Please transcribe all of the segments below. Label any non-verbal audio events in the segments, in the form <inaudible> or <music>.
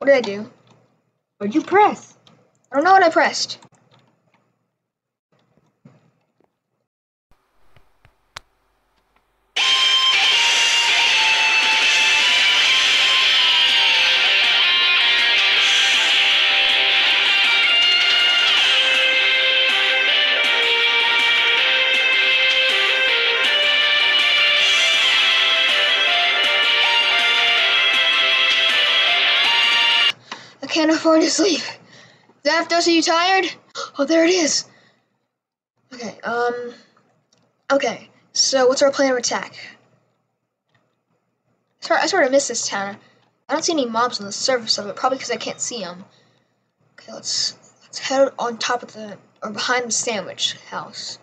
What did I do? What'd you press? I don't know what I pressed. Can't afford to sleep. Are you tired? Oh, there it is. Okay, um. Okay, so what's our plan of attack? I sort, I sort of miss this town. I don't see any mobs on the surface of it, probably because I can't see them. Okay, let's let's head on top of the or behind the sandwich house.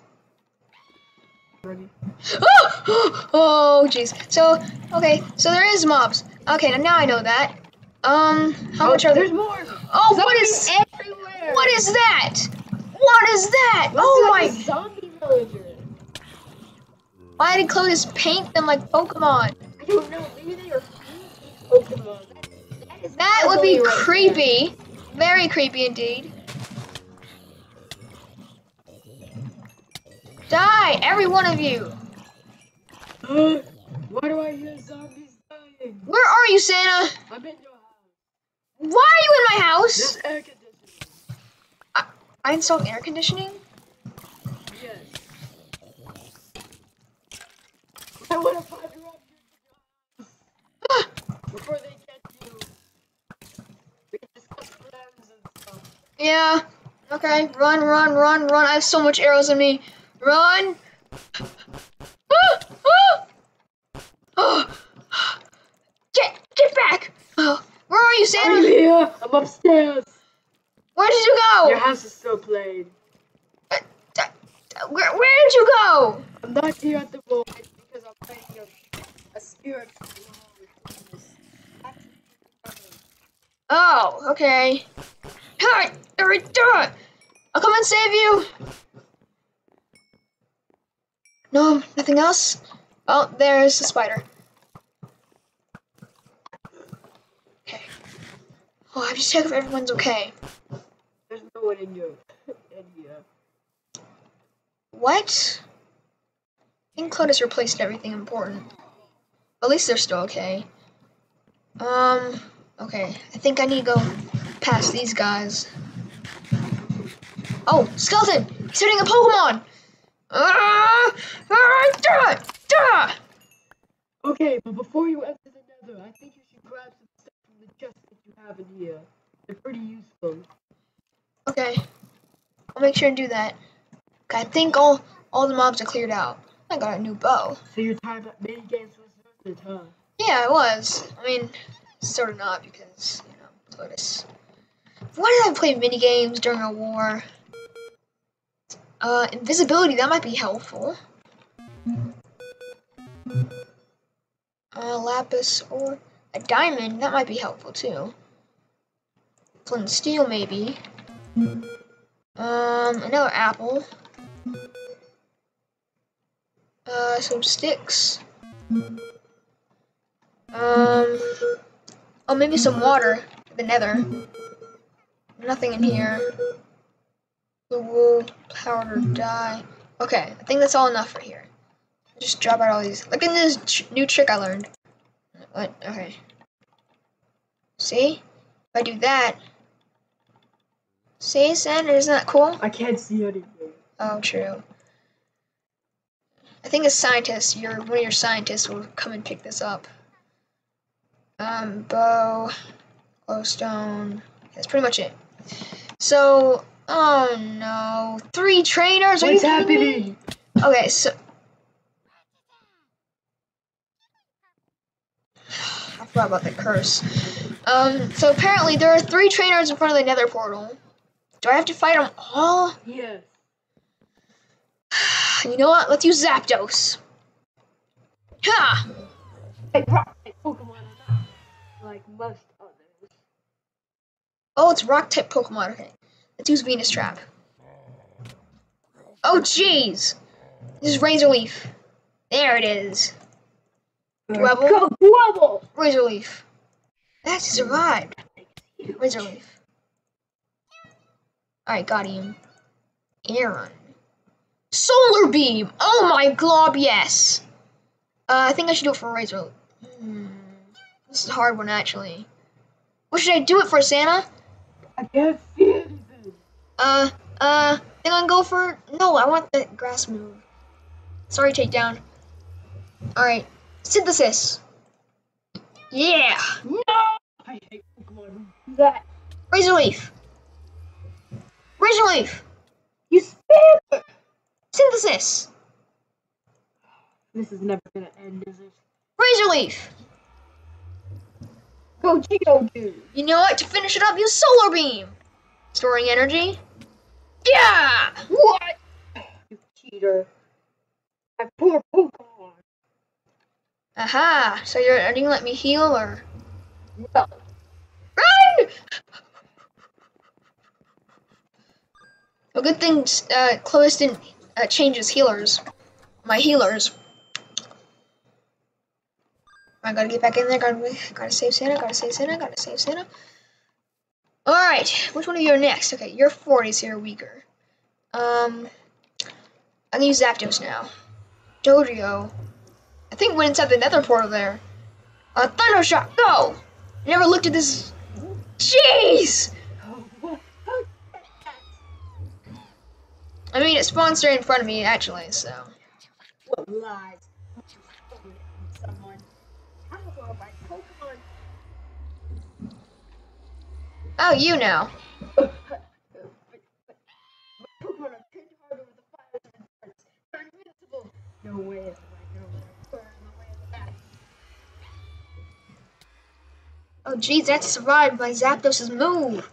Ready? <gasps> Oh, oh, jeez. So, okay, so there is mobs. Okay, now I know that. Um, how much are there? There's more. Oh, what is everywhere? what is that? What is that? Oh my! Zombie villager. Why did Clovis paint them like Pokemon? I don't know. Maybe they are Pokemon. That, that, That would be right creepy. Very creepy indeed. Die, every one of you. Uh, why do I hear zombies dying? Where are you, Santa? I'm in your house. Why are you in my house? Air conditioning. I installed air conditioning. Yes. I want to find you before they get you. We can discuss plans and stuff. Yeah. Okay. Run, run, run, run. I have so much arrows in me. Run. Ah, ah. Oh. Get, get back. Oh. Where are you, I'm Santa? here. I'm upstairs. Where did you go? Your house is still played. Uh, Where, where did you go? I'm not here at the moment because I'm playing a, a spirit. Oh, okay. Hi, duh. I'll come and save you. No, nothing else. Oh, there's the spider. Oh, I have to check if everyone's okay. There's no one in your in here. What? I think Clotus replaced everything important. At least they're still okay. Um, okay. I think I need to go past these guys. Oh, Skeleton! He's hitting a Pokemon! Ah! Ah! Duh! Duh! Okay, but before you enter the nether, I think you should grab some stuff from the chest that you have in here. They're pretty useful. Okay. I'll make sure and do that. Okay, I think all all the mobs are cleared out. I got a new bow. So your time at mini games was worth it, huh? Yeah, it was. I mean, sort of not because, you know, Clotus. Why did I play mini games during a war? Uh, invisibility, that might be helpful. Uh, lapis or a diamond, that might be helpful too. Flint steel, maybe. Um, another apple. Uh, some sticks. Um. Oh, maybe some water. The nether. Nothing in here. The wool, powder, dye. Okay, I think that's all enough for here. Just drop out all these. Look at this tr- new trick I learned. What? Okay. See? If I do that. See, Sander, isn't that cool? I can't see anything. Oh, true. I think a scientist, your one of your scientists will come and pick this up. Um, bow, glowstone. That's pretty much it. So, oh no, three trainers. Are What's you kidding me? happening? Okay, so I forgot about the curse. Um, so apparently there are three trainers in front of the Nether portal. Do I have to fight them all? Yes. <sighs> You know what? Let's use Zapdos. Ha! Hey, rock type Pokemon like most others. Oh, it's rock type Pokemon. Okay. Let's use Venus Trap. Oh, jeez! This is Razor Leaf. There it is. Dwebble? Go Dwebble! Razor Leaf. That survived. Razor Leaf. Alright, got him. Aron. Solar Beam! Oh my glob, yes! Uh, I think I should do it for Razor. Hmm. This is a hard one, actually. What should I do it for, Santa? I can't see anything. Uh, uh, then I'll go for. No, I want the grass move. Sorry, takedown. Alright, synthesis. Yeah! No! I hate Pokemon that. Razor Leaf! Razor Leaf! You spam! Synthesis! This is never gonna end, is it? Razor Leaf! Go Geodude! You know what? To finish it up, use Solar Beam! Storing energy. Yeah! What? You cheater. My poor Pokemon. Aha! So you're, are you gonna let me heal or. No. Run! Well, good thing uh, Clovis didn't uh, change his healers. My healers. I gotta get back in there. Gotta, gotta save Santa. Gotta save Santa. Gotta save Santa. All right. Which one of you are next? Okay, your 40s here weaker. Um, I'm gonna use Zapdos now. Dojo. I think went inside the Nether portal there. Uh, Thunder Shock. Go. I never looked at this. Jeez. oh, what? How I mean, it spawned straight in front of me, actually, so. What lies? Someone. How are my Pokemon? Oh, you know. My Pokemon are pinned hard over the fires of endurance. They're invincible. No way am I gonna let it burn the way of that. Oh, geez, that's survived by Zapdos' move.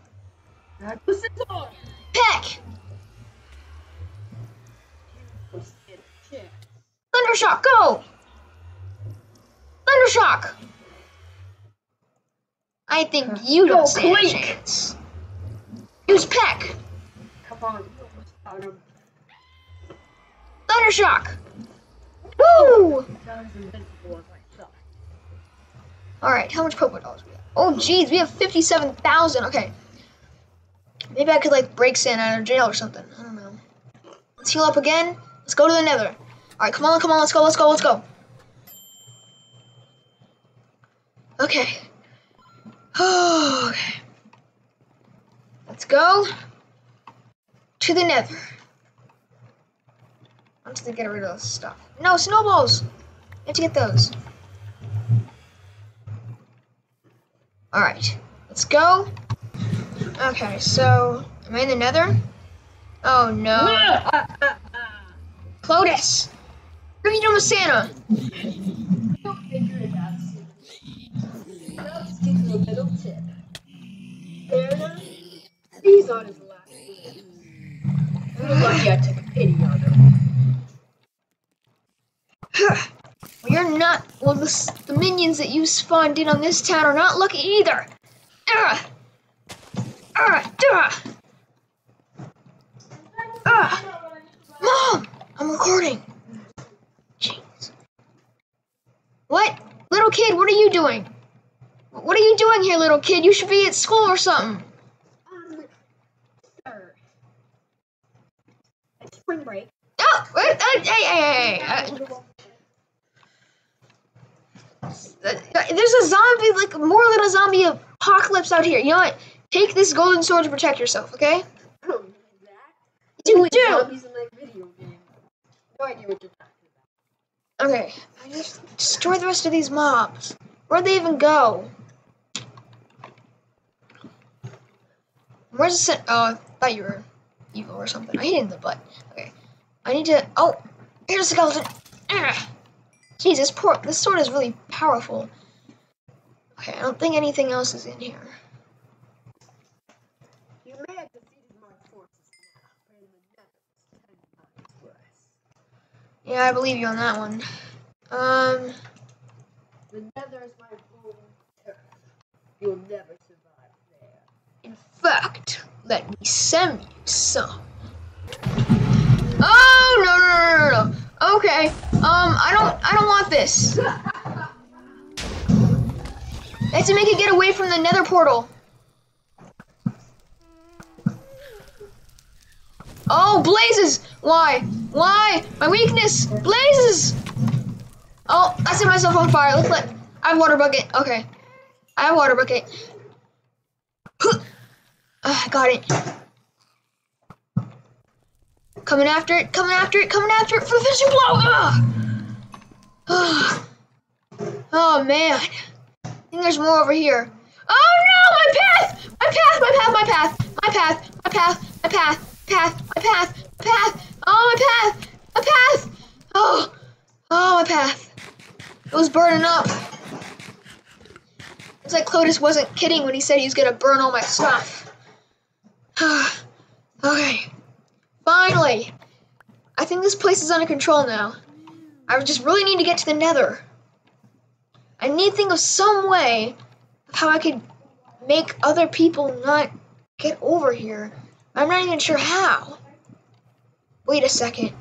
Was it on. Peck! You stand a chance. Thundershock, go! Thundershock! I think you don't Go, stand a Quake! chance. Use Peck! Come on, you almost got him. Thundershock! Woo! Not as invincible as I thought. Alright, how much Pokemon dollars we have? Oh, jeez, we have 57,000. Okay. Maybe I could, like, break Santa out of jail or something. I don't know. Let's heal up again. Let's go to the nether. Alright, come on, come on, let's go, let's go, let's go. Okay. <sighs> okay. Let's go to the nether. I'm just gonna get rid of this stuff. No, snowballs! You have to get those. Alright, let's go. Okay, so, am I in the nether? Oh no. Ah, ah. Clotus! What are you doing with Santa? You'll figure it out soon. I'll just give you a little tip. Anna, he's on his last leg. You're lucky I took pity on him. well, you're not. Well, the, the minions that you spawned in on this town are not lucky either. Ugh. Ugh. Ugh. Ugh. Mom! I'm recording. Jeez. What? Little kid, what are you doing? What are you doing here, little kid? You should be at school or something. Um, sir. It's spring break. Oh, wait, uh, hey, hey, hey, hey. Uh, there's a zombie, like more than a zombie apocalypse out here. You know what? Take this golden sword to protect yourself, okay? I don't need that. You do. zombies in my video game. No idea what you're talking. Okay, I just destroy the rest of these mobs. Where'd they even go? Where's the sen- Oh, I thought you were evil or something. I hit in the butt. Okay, I need to. Oh, here's the skeleton. Ugh. This poor. This sword is really powerful. Okay, I don't think anything else is in here. Yeah, I believe you on that one. Um. The nether is my home turf. You'll never survive there. In fact, let me send you some. Oh no no no no! no. Okay. Um, I don't I don't want this. I have to make it get away from the nether portal. Oh, blazes! Why? Why? My weakness! Blazes! Oh, I set myself on fire. Let's let. I have water bucket. Okay. I have water bucket. Huh. <sighs> Ah, I got it. Coming after it, coming after it, coming after it for the finishing blow! Ah! Ah. <sighs> Oh man. I think there's more over here. Oh no! My path! My path! My path! My path! My path! My path! My path! Path! My path! Path! Oh my path! My path! Oh! Oh my path! It was burning up. It's like Clotus wasn't kidding when he said he was gonna burn all my stuff. <sighs> okay. Finally! I think this place is under control now. I just really need to get to the nether. I need to think of some way of how I could make other people not get over here. I'm not even sure how. Wait a second.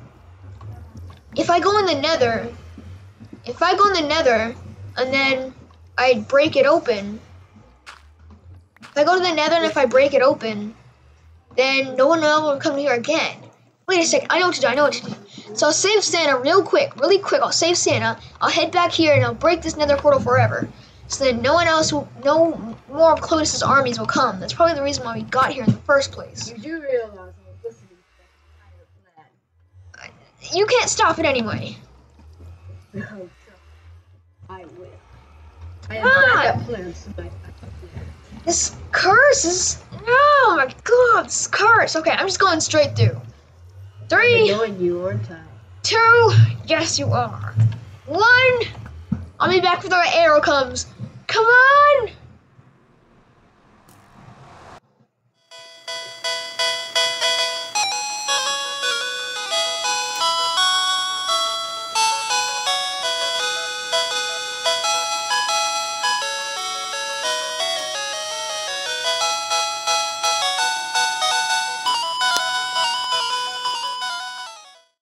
If I go in the nether, if I go in the nether and then I break it open, if I go to the nether and if I break it open, then no one will come here again. Wait a second, I know what to do, I know what to do. So I'll save Santa real quick, really quick. I'll save Santa. I'll head back here and I'll break this nether portal forever. So then no one else will, no more of Clotus's armies will come. That's probably the reason why we got here in the first place. You do realize I'm listening to that kind You can't stop it anyway. No, I will. I have Ah! plans tonight. This curse is. Oh my god, this curse. Okay, I'm just going straight through. Three, you, aren't I? two, yes, you are. One, I'll be back before the arrow comes. Come